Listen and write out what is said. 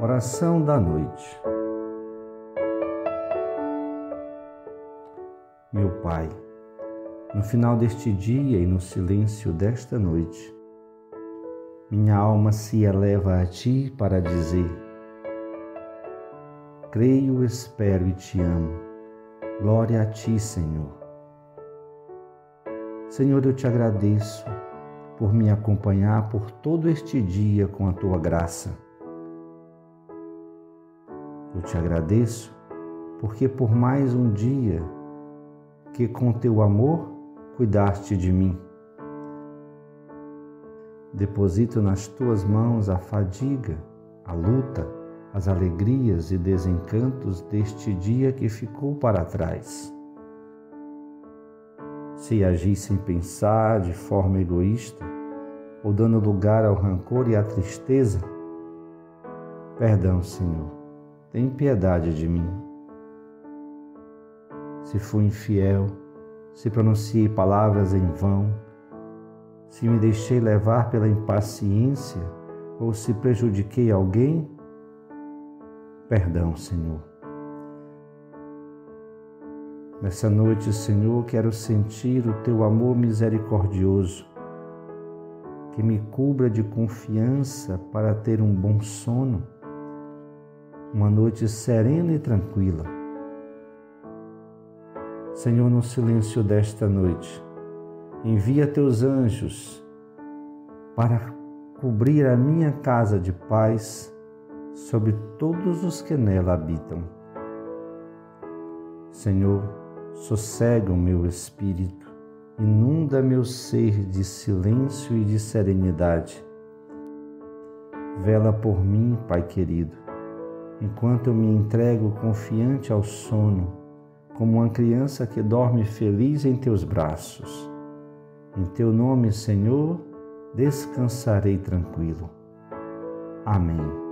Oração da noite. Meu Pai, no final deste dia e no silêncio desta noite, minha alma se eleva a Ti para dizer: Creio, espero e te amo. Glória a Ti, Senhor. Senhor, eu te agradeço por me acompanhar por todo este dia com a tua graça. Eu te agradeço porque por mais um dia que com teu amor cuidaste de mim. Deposito nas tuas mãos a fadiga, a luta, as alegrias e desencantos deste dia que ficou para trás. Se agi sem pensar, de forma egoísta, ou dando lugar ao rancor e à tristeza, perdão, Senhor, tem piedade de mim. Se fui infiel, se pronunciei palavras em vão, se me deixei levar pela impaciência ou se prejudiquei alguém, perdão, Senhor. Nessa noite, Senhor, quero sentir o teu amor misericordioso, que me cubra de confiança para ter um bom sono, uma noite serena e tranquila. Senhor, no silêncio desta noite, envia teus anjos para cobrir a minha casa de paz sobre todos os que nela habitam. Senhor, sossega o meu espírito, inunda meu ser de silêncio e de serenidade. Vela por mim, Pai querido, enquanto eu me entrego confiante ao sono, como uma criança que dorme feliz em teus braços. Em teu nome, Senhor, descansarei tranquilo. Amém.